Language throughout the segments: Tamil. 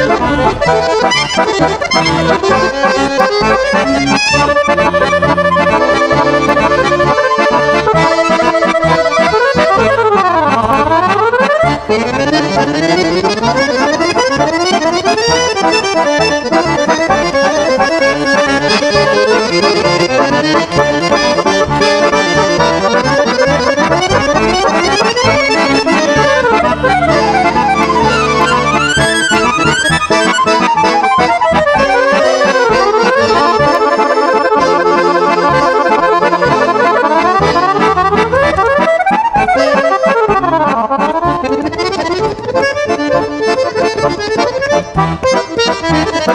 Thank you.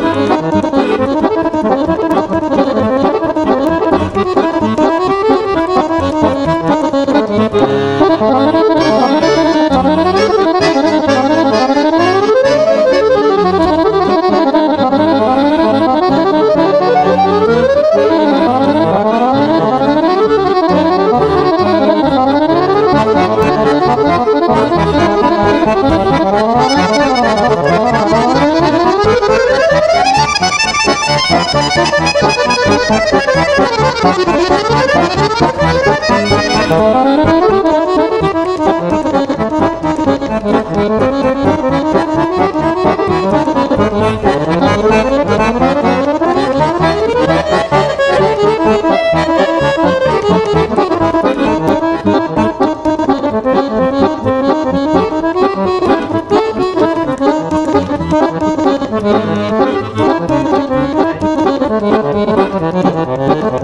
Thank Thank you. Oh,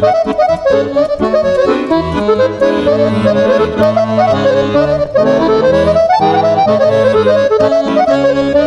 Thank you.